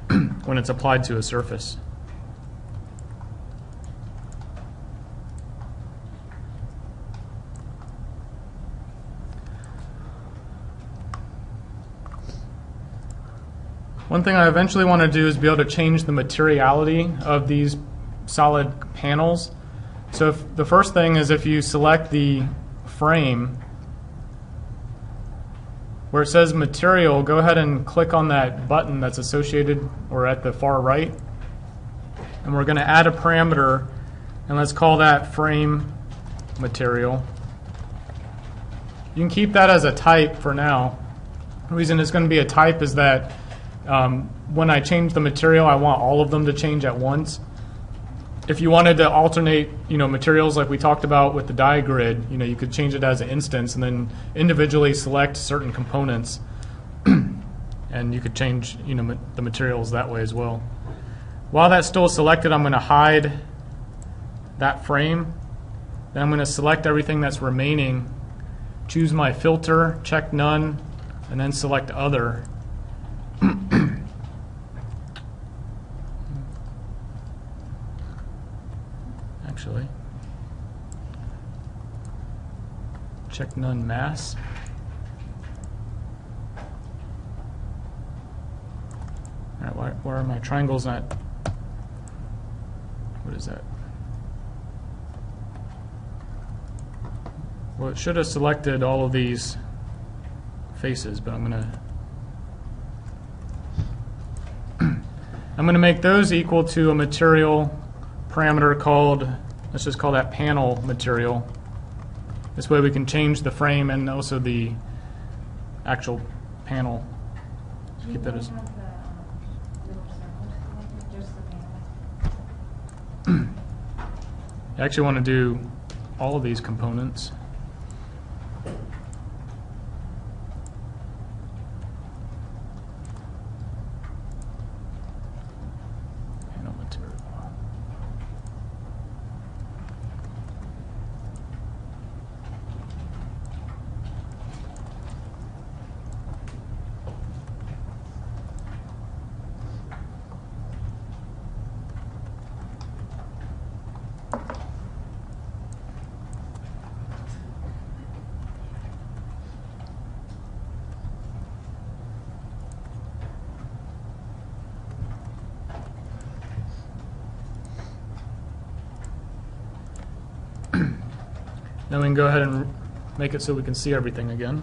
when it's applied to a surface. One thing I eventually want to do is be able to change the materiality of these solid panels. So the first thing is if you select the frame, where it says material, go ahead and click on that button that's associated or at the far right. And we're going to add a parameter, and let's call that frame material. You can keep that as a type for now. The reason it's going to be a type is that um, when I change the material, I want all of them to change at once. If you wanted to alternate, you know, materials like we talked about with the diagrid, you know, you could change it as an instance and then individually select certain components, and you could change, you know, ma- the materials that way as well. While that's still selected, I'm going to hide that frame. Then I'm going to select everything that's remaining, choose my filter, check none, and then select other. Actually, check none mass. All right, why, why are my triangles not? What is that? Well, it should have selected all of these faces, but I'm gonna I'm gonna make those equal to a material parameter called let's just call that panel material. This way we can change the frame and also the actual panel. Keep that as- um, little circles selected, just the panel? I actually want to do all of these components. Panel material. Then we can go ahead and make it so we can see everything again.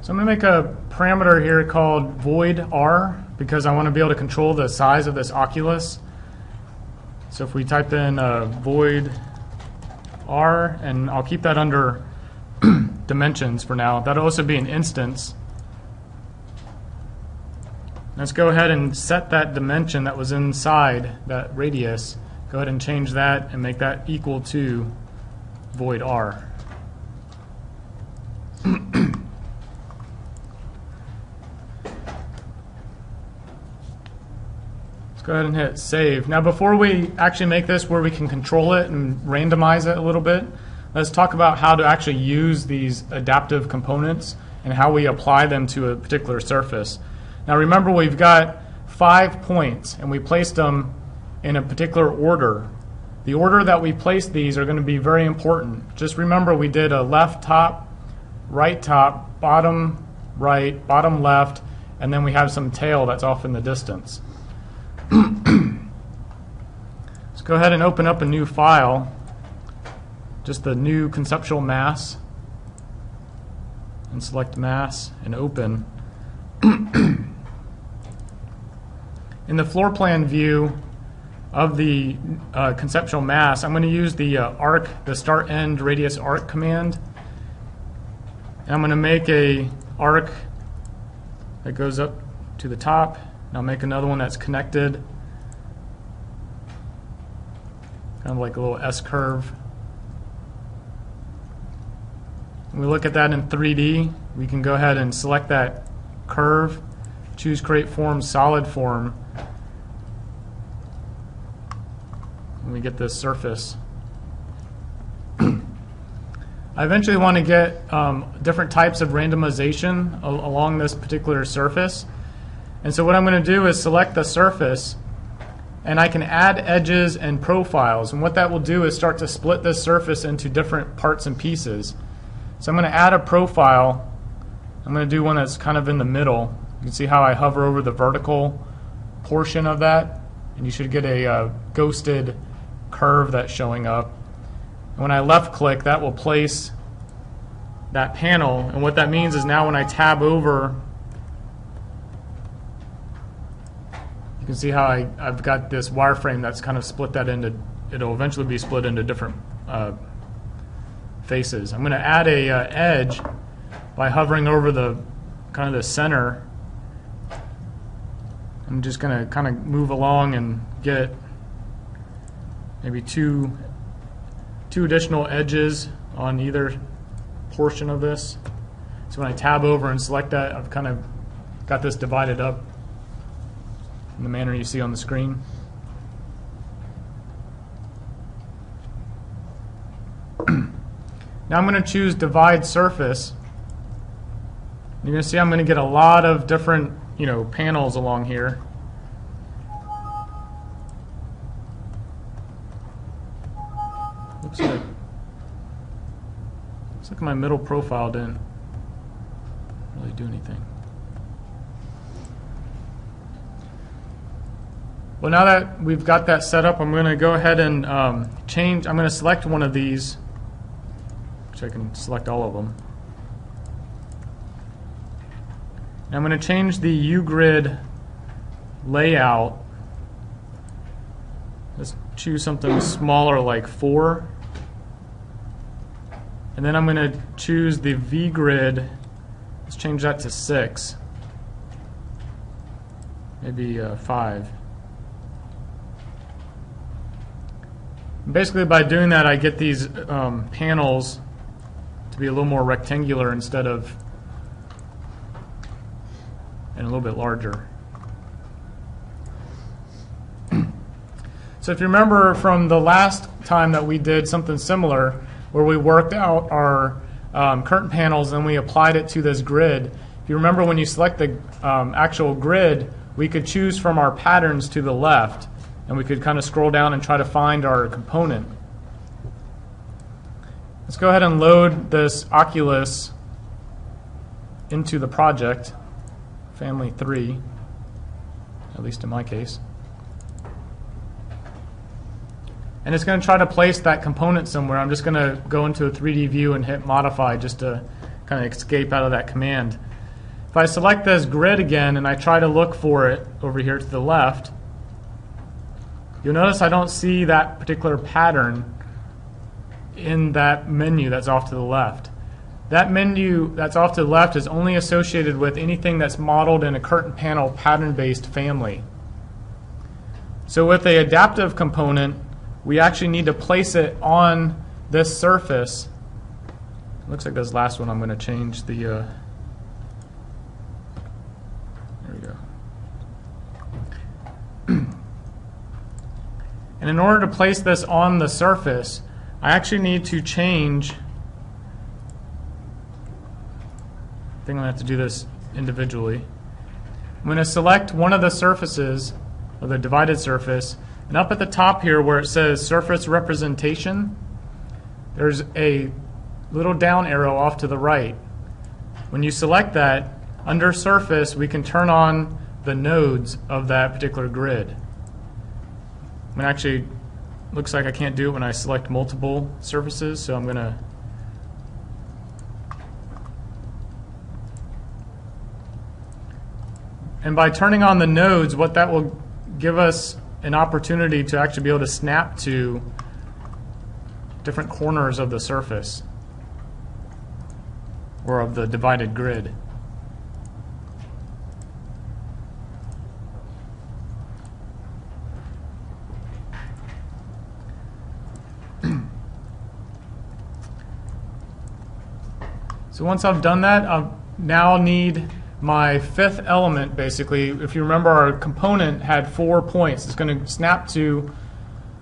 So I'm going to make a parameter here called void r because I want to be able to control the size of this oculus. So if we type in uh, void r, and I'll keep that under dimensions for now, that'll also be an instance. Let's go ahead and set that dimension that was inside that radius. Go ahead and change that and make that equal to void r. Let's go ahead and hit save. Now, before we actually make this where we can control it and randomize it a little bit, let's talk about how to actually use these adaptive components and how we apply them to a particular surface. Now, remember, we've got five points and we placed them in a particular order. The order that we placed these are going to be very important. Just remember, we did a left top, right top, bottom right, bottom left, and then we have some tail that's off in the distance. Let's go ahead and open up a new file, just the new conceptual mass, and select mass and open. In the floor plan view of the uh, conceptual mass, I'm going to use the uh, arc, the start end radius arc command. And I'm going to make a arc that goes up to the top. And I'll make another one that's connected, kind of like a little S curve. When we look at that in 3D, we can go ahead and select that curve, choose create form, solid form, and we get this surface. I eventually want to get um, different types of randomization along this particular surface. And so what I'm going to do is select the surface and I can add edges and profiles. And what that will do is start to split this surface into different parts and pieces. So I'm going to add a profile. I'm going to do one that's kind of in the middle. You can see how I hover over the vertical portion of that, and you should get a uh, ghosted curve that's showing up. And when I left click, that will place that panel. And what that means is now when I tab over, you can see how I, I've got this wireframe that's kind of split that into, it'll eventually be split into different uh, faces. I'm going to add a uh, edge by hovering over the kind of the center. I'm just going to kind of move along and get maybe two two additional edges on either portion of this. So when I tab over and select that, I've kind of got this divided up in the manner you see on the screen. now I'm going to choose divide surface. You're going to see I'm going to get a lot of different, you know, panels along here. My middle profile didn't really do anything. Well, now that we've got that set up, I'm going to go ahead and um, change. I'm going to select one of these, which I can select all of them. And I'm going to change the UGrid layout. Let's choose something smaller like 4. And then I'm going to choose the VGrid. Let's change that to 6. Maybe uh, 5. Basically, by doing that, I get these um, panels to be a little more rectangular instead of and a little bit larger. so if you remember from the last time that we did something similar, where we worked out our um, curtain panels and we applied it to this grid, if you remember when you select the um, actual grid, we could choose from our patterns to the left, and we could kind of scroll down and try to find our component. Let's go ahead and load this Oculus into the project family 3, at least in my case. And it's going to try to place that component somewhere. I'm just going to go into a 3D view and hit modify just to kind of escape out of that command. If I select this grid again and I try to look for it over here to the left, you'll notice I don't see that particular pattern in that menu that's off to the left. That menu that's off to the left is only associated with anything that's modeled in a curtain panel pattern-based family. So with the adaptive component, we actually need to place it on this surface. It looks like this last one I'm going to change the, uh, there we go. and in order to place this on the surface, I actually need to change I think I'm going to have to do this individually. I'm going to select one of the surfaces, or the divided surface, and up at the top here where it says surface representation, there's a little down arrow off to the right. When you select that, under surface, we can turn on the nodes of that particular grid. Mean, actually, looks like I can't do it when I select multiple surfaces, so I'm going to And by turning on the nodes, what that will give us an opportunity to actually be able to snap to different corners of the surface or of the divided grid. so once I've done that, I now need my fifth element, basically, if you remember our component had four points, it's going to snap to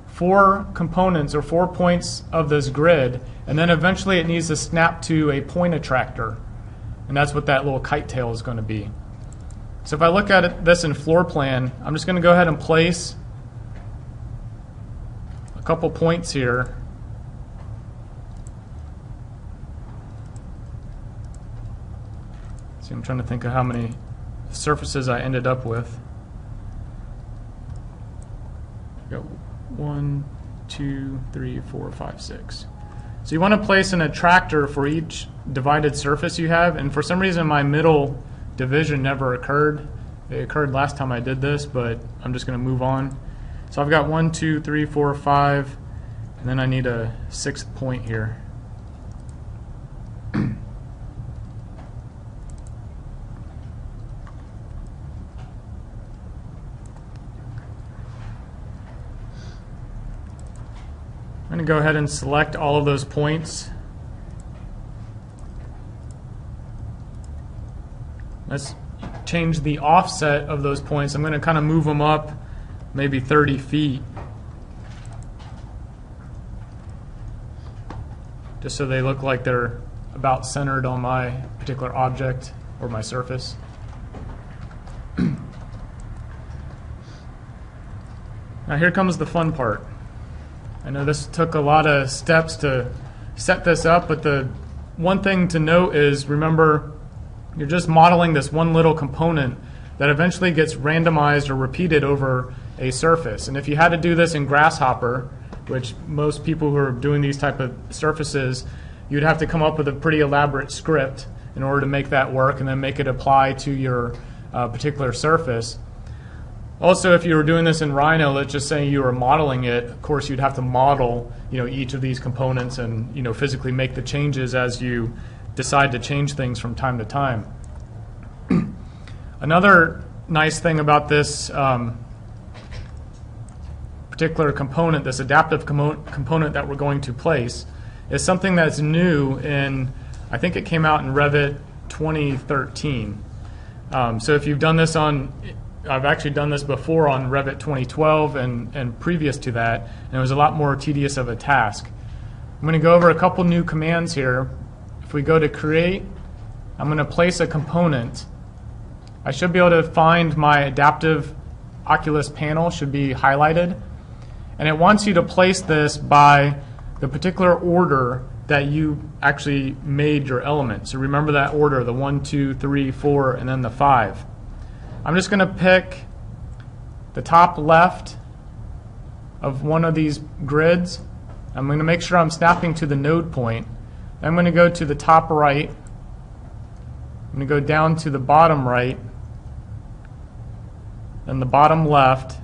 four components or four points of this grid, and then eventually it needs to snap to a point attractor. And that's what that little kite tail is going to be. So if I look at it, this in floor plan, I'm just going to go ahead and place a couple points here. See, I'm trying to think of how many surfaces I ended up with. Got one, two, three, four, five, six. So you want to place an attractor for each divided surface you have, and for some reason my middle division never occurred. It occurred last time I did this, but I'm just going to move on. So I've got one, two, three, four, five, and then I need a sixth point here. Going to go ahead and select all of those points. Let's change the offset of those points. I'm going to kind of move them up maybe 30 feet. Just so they look like they're about centered on my particular object or my surface. now here comes the fun part. I know this took a lot of steps to set this up, but the one thing to note is remember, you're just modeling this one little component that eventually gets randomized or repeated over a surface. And if you had to do this in Grasshopper, which most people who are doing these type of surfaces, you'd have to come up with a pretty elaborate script in order to make that work and then make it apply to your uh, particular surface. Also, if you were doing this in Rhino, let's just say you were modeling it. Of course, you'd have to model, you know, each of these components and you know physically make the changes as you decide to change things from time to time. Another nice thing about this um, particular component, this adaptive commo- component that we're going to place, is something that's new in, I think it came out in Revit 2013. Um, so if you've done this on, I've actually done this before on Revit 2012 and, and previous to that, and it was a lot more tedious of a task. I'm going to go over a couple new commands here. If we go to create, I'm going to place a component. I should be able to find my adaptive Oculus panel should be highlighted. And it wants you to place this by the particular order that you actually made your element. So remember that order, the one, two, three, four, and then the five. I'm just going to pick the top left of one of these grids. I'm going to make sure I'm snapping to the node point. I'm going to go to the top right. I'm going to go down to the bottom right and the bottom left.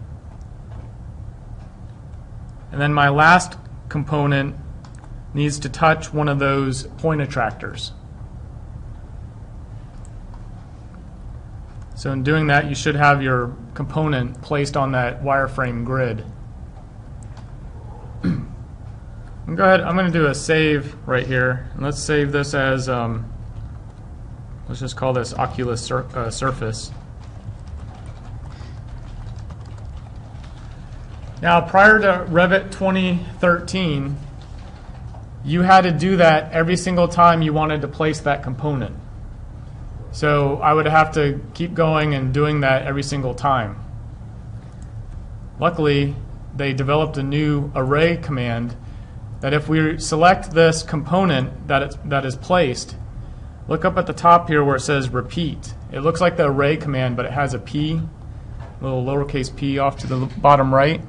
And then my last component needs to touch one of those point attractors. So in doing that, you should have your component placed on that wireframe grid. go ahead, I'm going to do a save right here. And let's save this as, um, let's just call this Oculus sur uh, Surface. Now, prior to Revit 2013, you had to do that every single time you wanted to place that component. So I would have to keep going and doing that every single time. Luckily, they developed a new array command that if we select this component that, it's, that is placed, look up at the top here where it says repeat. It looks like the array command, but it has a P, little lowercase p off to the bottom right.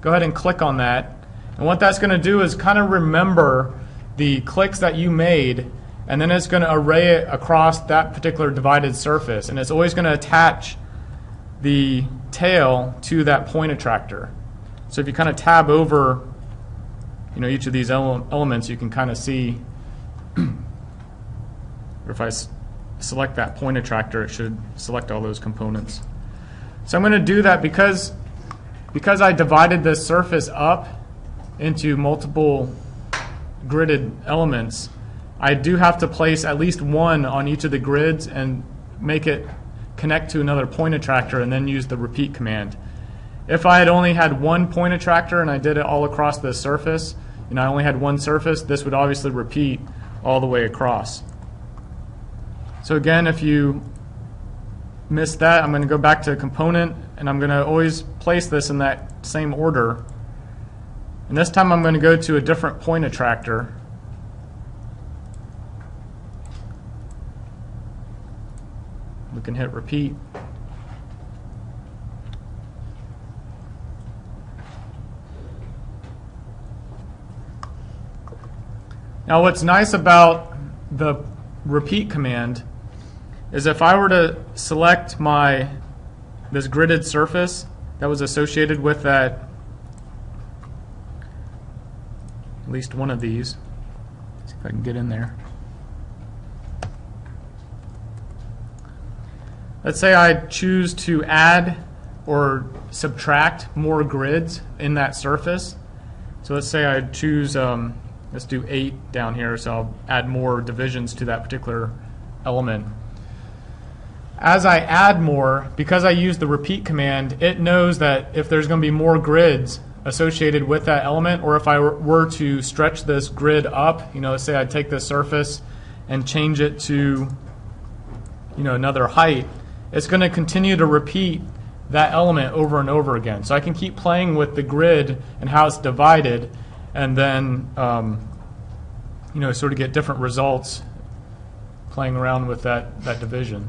Go ahead and click on that. And what that's going to do is kind of remember the clicks that you made, and then it's going to array it across that particular divided surface. And it's always going to attach the tail to that point attractor. So if you kind of tab over you know, each of these ele elements, you can kind of see, or if I select that point attractor, it should select all those components. So I'm going to do that because because I divided this surface up into multiple gridded elements, I do have to place at least one on each of the grids and make it connect to another point attractor and then use the repeat command. If I had only had one point attractor and I did it all across the surface, and I only had one surface, this would obviously repeat all the way across. So again, if you missed that, I'm going to go back to component and I'm going to always place this in that same order. And this time I'm going to go to a different point attractor. We can hit repeat. Now, what's nice about the repeat command is if I were to select my this gridded surface that was associated with that at least one of these. See if I can get in there. Let's say I choose to add or subtract more grids in that surface. So let's say I choose, um, let's do eight down here, so I'll add more divisions to that particular element. As I add more, because I use the repeat command, it knows that if there's going to be more grids associated with that element, or if I were to stretch this grid up, you know, say I take this surface and change it to, you know, another height, it's going to continue to repeat that element over and over again. So I can keep playing with the grid and how it's divided, and then, um, you know, sort of get different results playing around with that, that division.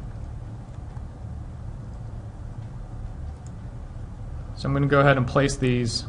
So I'm going to go ahead and place these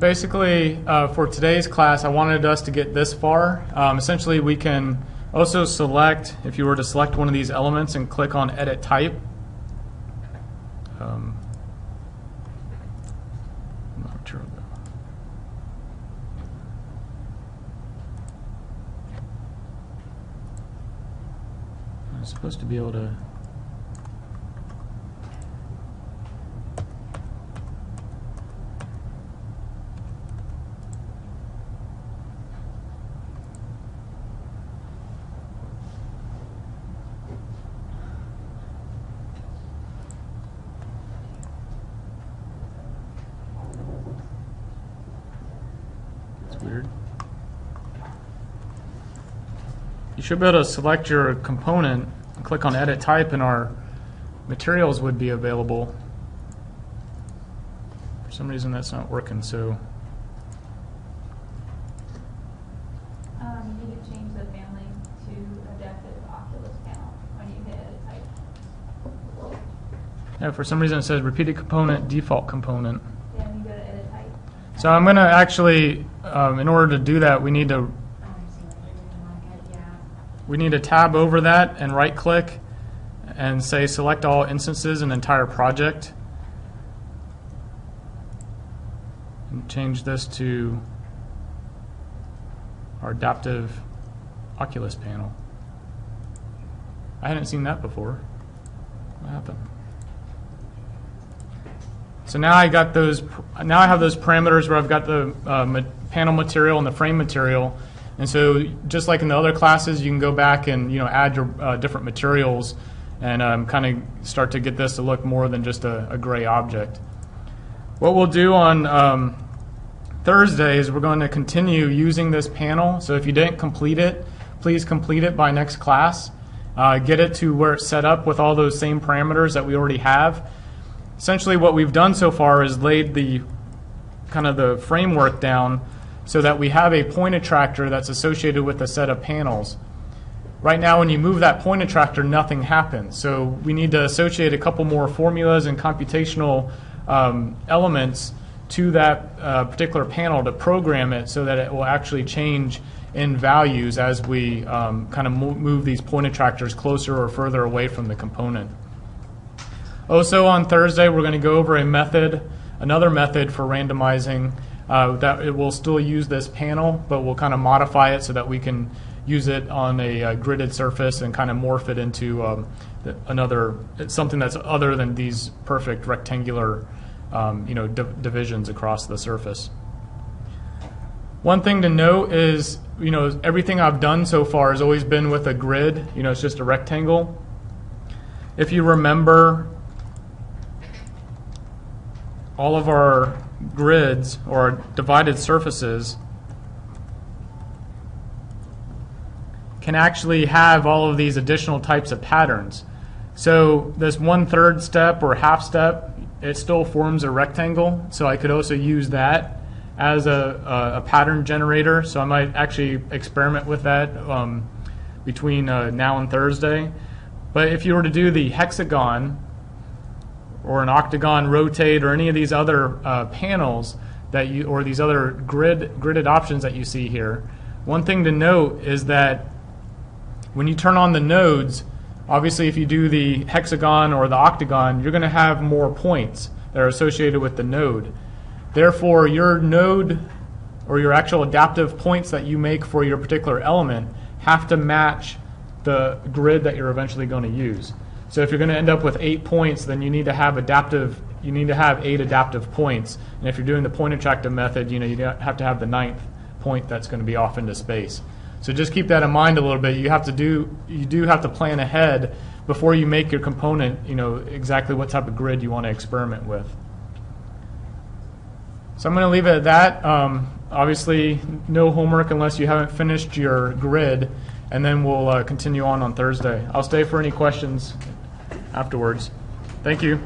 basically, uh, for today's class, I wanted us to get this far. Um, essentially, we can also select, if you were to select one of these elements and click on Edit Type. Um, I'm not sure. I'm supposed to be able to. It's weird. You should be able to select your component, and click on Edit Type, and our materials would be available. For some reason, that's not working, so Um, you need to change the family to adaptive Oculus panel when you hit edit type. yeah, for some reason it says repeated component, default component. Then you go to edit type. So I'm going to actually, um, in order to do that, we need to we need to tab over that and right click and say select all instances and entire project. And change this to our adaptive Oculus panel. I hadn't seen that before. What happened? So now I got those. Now I have those parameters where I've got the uh, ma- panel material and the frame material, and so just like in the other classes, you can go back and you know add your uh, different materials and um, kind of start to get this to look more than just a, a gray object. What we'll do on um, Thursday is we're going to continue using this panel. So if you didn't complete it, please complete it by next class. Uh, get it to where it's set up with all those same parameters that we already have. Essentially, what we've done so far is laid the kind of the framework down so that we have a point attractor that's associated with a set of panels. Right now, when you move that point attractor, nothing happens. So we need to associate a couple more formulas and computational um, elements to that uh, particular panel to program it so that it will actually change in values as we um, kind of mo- move these point attractors closer or further away from the component. Also on Thursday, we're going to go over a method, another method for randomizing uh, that it will still use this panel, but we'll kind of modify it so that we can use it on a uh, gridded surface and kind of morph it into um, another something that's other than these perfect rectangular, um, you know, div- divisions across the surface. One thing to note is, you know, everything I've done so far has always been with a grid. You know, it's just a rectangle. If you remember, all of our grids or divided surfaces can actually have all of these additional types of patterns. So this one third step or half step, it still forms a rectangle. So I could also use that as a, a, a pattern generator. So I might actually experiment with that um, between uh, now and Thursday. But if you were to do the hexagon or an octagon rotate or any of these other uh, panels that you or these other grid gridded options that you see here, one thing to note is that when you turn on the nodes, obviously if you do the hexagon or the octagon, you're going to have more points that are associated with the node. Therefore, your node or your actual adaptive points that you make for your particular element have to match the grid that you're eventually going to use. So if you're going to end up with eight points, then you need to have adaptive. You need to have eight adaptive points. And if you're doing the point attractive method, you know you have to have the ninth point that's going to be off into space. So just keep that in mind a little bit. You have to do you do have to plan ahead before you make your component. You know exactly what type of grid you want to experiment with. So I'm going to leave it at that. Um, obviously, no homework unless you haven't finished your grid, and then we'll uh, continue on on Thursday. I'll stay for any questions afterwards. Thank you.